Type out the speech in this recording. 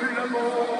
to the